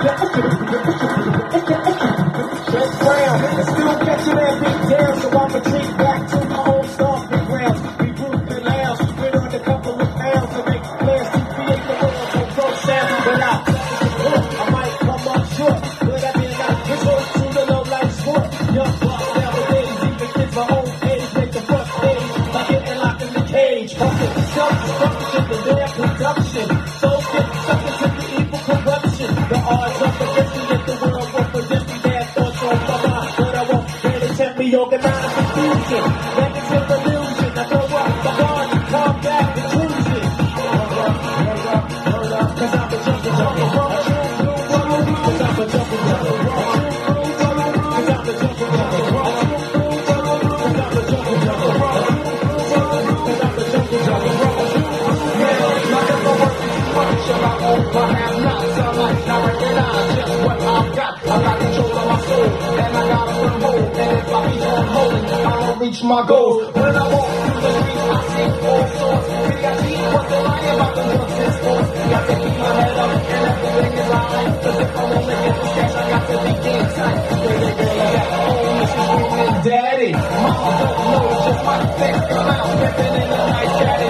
Chris Brown, and still catching that beat down, so I'm retreat back to my old stomping grounds. We Brooklyn lounge, been on a couple of pounds to make plans to create the world for pro sound. But I, I might come up short, but I mean I resort to the low life sport. Young bucks nowadays, even kids my own age make the front stage by getting locked in the cage. Fucking self-destruction, the their production. So get suckers to the evil corruption. The odds it tempt me, organize confusion. Negative Reach my goals when I walk through the streets. I see all sorts. Got to eat what they're about the drugs and sports. Got to keep my head up and everything is alright. Cause if I wanna get this cash, I got to be game tight. Baby girl, I got home and she's screaming, Daddy. Mama don't know, just my face come out. Stepping in the night, daddy.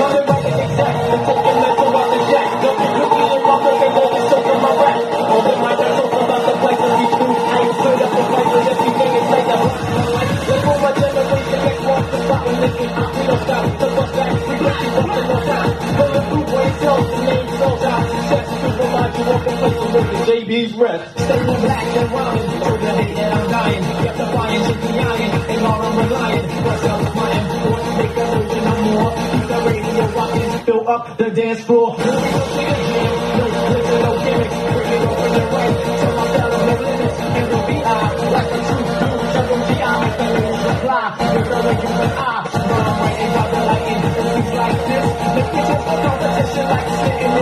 JB's rep. Stay on black and rhyme. Told the hate that I'm dying. Kept the fire, shit the iron. Ain't all I'm relying. Up, my M4? Make a version of more. Keep the radio rocking. Fill up the dance floor. An eye. Run right the lighting. It like this. Make a competition like sitting